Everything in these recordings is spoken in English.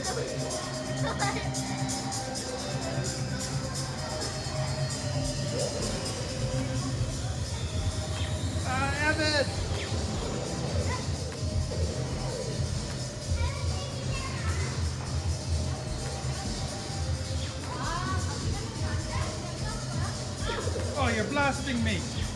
Ah, Evan! Oh, you're blasting me!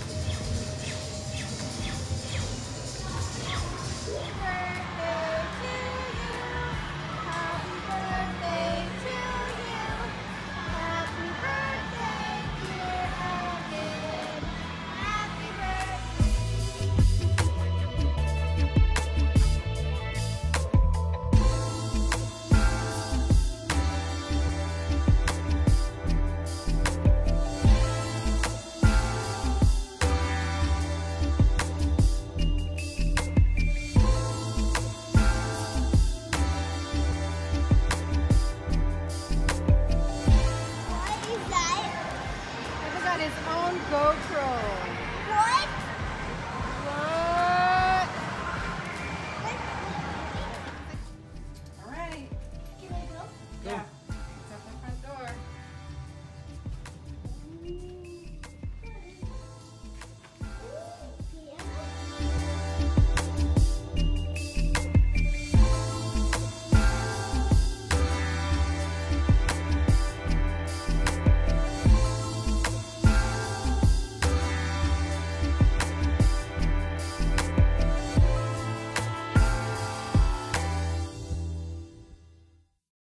got his own GoPro. What?